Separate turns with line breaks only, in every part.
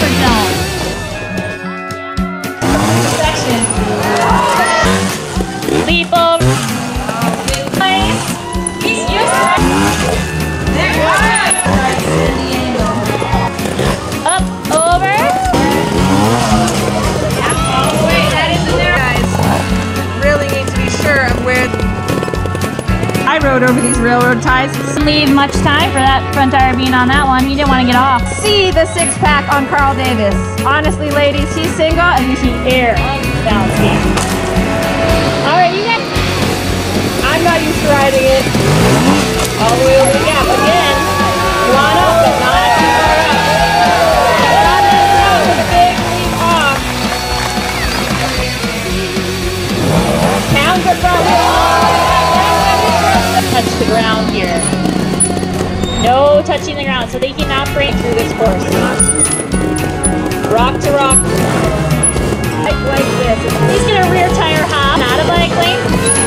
comfort zone.
Railroad ties.
Didn't leave much time for that front tire being on that one. He didn't want to get off.
See the six pack on Karl Davis. Honestly, ladies, he's single and he's air.
All right, you guys.
I'm not used to riding it. All the way over the gap again. You
No touching the ground, so they cannot break through this course.
Rock to rock. Like, this.
He's gonna rear tire hop, not a bike lane.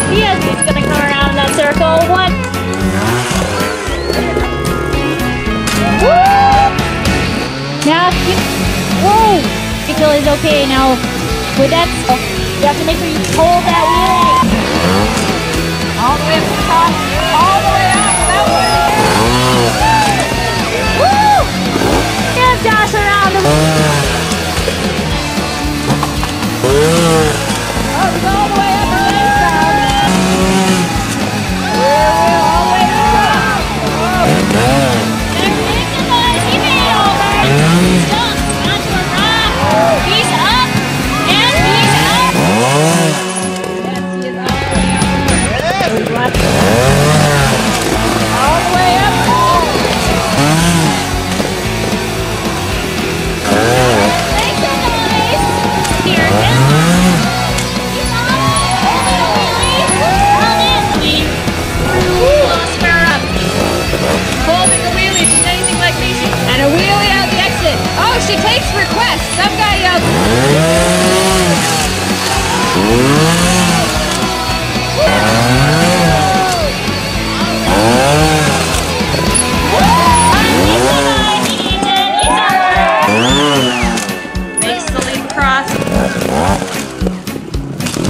He is. He's gonna come around that circle. One. Woo! Now, you, whoa! Feel is okay. Now, with that, you have to make sure you hold that wheelie.
All the way up to the top.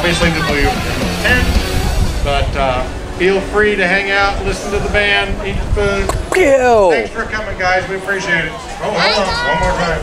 obviously the blue tent. But uh, feel free to hang out, listen to the band, eat the food.
Ew.
Thanks for coming, guys. We appreciate it. Oh, hold on. One more time.